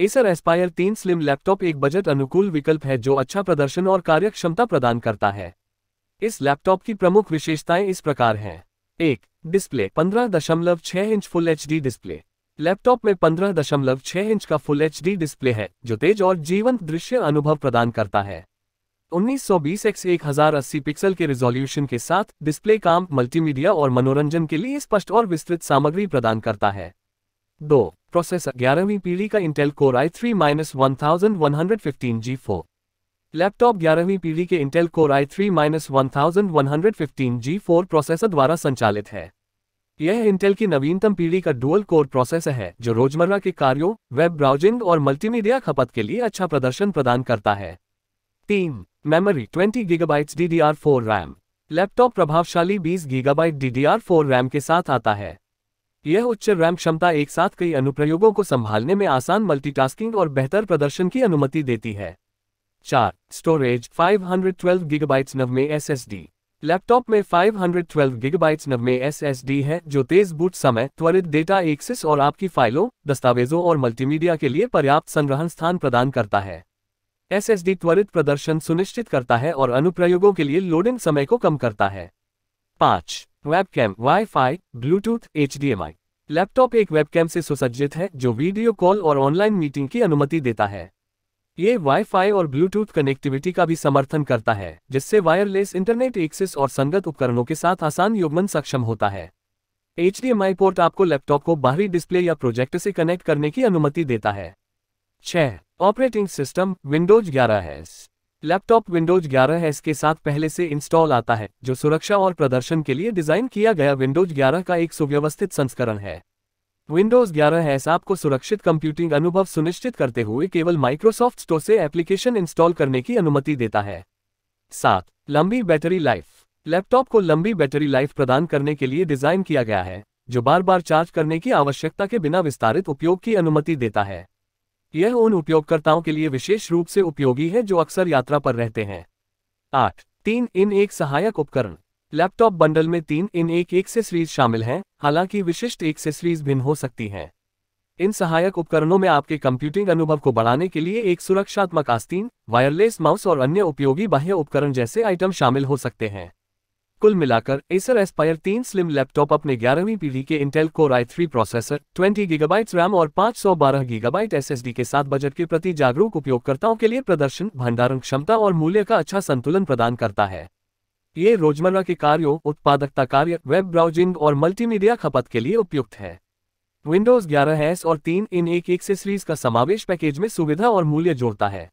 Acer Aspire तीन slim laptop एक budget अनुकूल विकल्प है जो अच्छा प्रदर्शन और कार्यक्षमता प्रदान करता है। इस लैपटॉप की प्रमुख विशेषताएँ इस प्रकार हैं। एक डिस्प्ले पंद्रह दशमलव छह inch full HD display laptop में पंद्रह दशमलव छह इंच का फुल एचडी डिस्प्ले है, जो तेज और जीवंत दृश्य अनुभव प्रदान करता है। 1920 एक्स एक हज़ार अस्सी पिक्सल के रिजोल्यूशन के साथ डिस्प्ले काम मल्टीमीडिया और मनोरंजन के लिए स्पष्ट और विस्तृत सामग्री प्रदान करता है। दो प्रोसेसर ग्यारहवीं पीढ़ी का Intel core I three minus one thousand one hundred fifteen G four laptop ग्यारहवीं पीढ़ी के Intel core I three minus one thousand one hundred fifteen G four processor द्वारा संचालित है। यह इंटेल की नवीनतम पीढ़ी का डुअल कोर प्रोसेसर है, जो रोज़मर्रा के कार्यों वेब ब्राउजिंग और मल्टीमीडिया खपत के लिए अच्छा प्रदर्शन प्रदान करता है। तीन memory 20 gigabytes DDR4 RAM laptop प्रभावशाली 20 गीगाबाइट DDR4 रैम के साथ आता है। यह उच्च रैम क्षमता एक साथ कई अनुप्रयोगों को संभालने में आसान मल्टीटास्किंग और बेहतर प्रदर्शन की अनुमति देती है। चार स्टोरेज 512 गीगाबाइट्स नव में एसएसडी लैपटॉप में 512 गीगाबाइट्स नव में एसएसडी है, जो तेज बूट समय, त्वरित डेटा एक्सेस और आपकी फाइलों, दस्तावेजों और मल्टीमीडिया के लिए पर्याप्त संग्रहण स्थान प्रदान करता है। एसएसडी त्वरित प्रदर्शन सुनिश्चित करता है और अनुप्रयोगों के लिए लोडिंग समय को कम करता है। पाँच webcam wifi Bluetooth HDMI laptop एक वेबकैम से सुसज्जित है, जो वीडियो कॉल और ऑनलाइन मीटिंग की अनुमति देता है। ये वाईफाई और ब्लूटूथ कनेक्टिविटी का भी समर्थन करता है, जिससे वायरलेस इंटरनेट एक्सेस और संगत उपकरणों के साथ आसान युग्मन सक्षम होता है। एचडीएमआई पोर्ट आपको लैपटॉप को बाहरी डिस्प्ले या प्रोजेक्ट से कनेक्ट करने की अनुमति देता है। छह ऑपरेटिंग सिस्टम विंडोज़ 11 है। लैपटॉप विंडोज़ 11 है के साथ पहले से इंस्टॉल आता है, जो सुरक्षा और प्रदर्शन के लिए डिज़ाइन किया गया विंडोज़ 11 का एक सुव्यवस्थित संस्करण है। विंडोज़ 11 है आपको सुरक्षित कंप्यूटिंग अनुभव सुनिश्चित करते हुए केवल माइक्रोसॉफ्ट स्टोर से एप्लीकेशन इंस्टॉल करने की अनुमति देता है। सात, लंबी बैटरी लाइफ। लैपटॉप को लंबी बैटरी लाइफ प्रदान करने के लिए डिज़ाइन किया गया है, जो बार बार चार्ज करने की आवश्यकता के बिना विस्तारित उपयोग की अनुमति देता है। यह उन उपयोगकर्ताओं के लिए विशेष रूप से उपयोगी है जो अक्सर यात्रा पर रहते हैं। आठ, तीन इन एक सहायक उपकरण। लैपटॉप बंडल में तीन इन एक एक्सेसरीज शामिल हैं, हालाँकि विशिष्ट एक्सेसरीज भिन्न हो सकती हैं। इन सहायक उपकरणों में आपके कंप्यूटिंग अनुभव को बढ़ाने के लिए एक सुरक्षात्मक आस्तीन, वायरलेस माउस और अन्य उपयोगी बाह्य उपकरण जैसे आइटम शामिल हो सकते हैं। कुल मिलाकर एसर एस्पायर तीन स्लिम लैपटॉप अपने ग्यारहवीं पीढ़ी के Intel core I three processor 20 gigabyte RAM और 512 गीगाबाइट एसएसडी के साथ बजट के प्रति जागरूक उपयोगकर्ताओं के लिए प्रदर्शन, भंडारण क्षमता और मूल्य का अच्छा संतुलन प्रदान करता है। ये रोज़मर्रा के कार्यों, उत्पादकता कार्य वेब ब्राउजिंग और मल्टीमीडिया खपत के लिए उपयुक्त है। विंडोज़ 11 एस और तीन इन एक एक्सेसरीज का समावेश पैकेज में सुविधा और मूल्य जोड़ता है।